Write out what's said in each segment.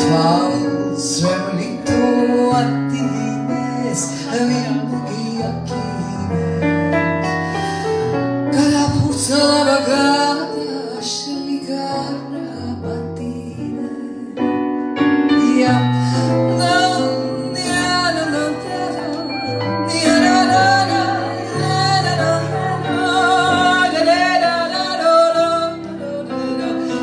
Twelve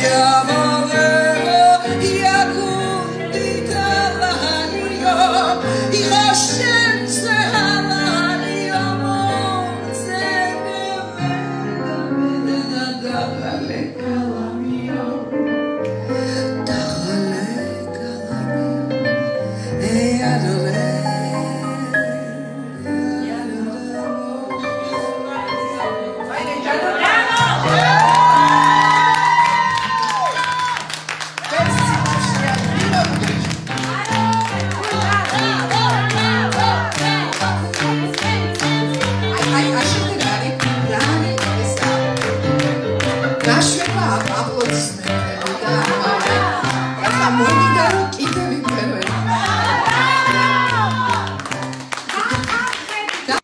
Maria.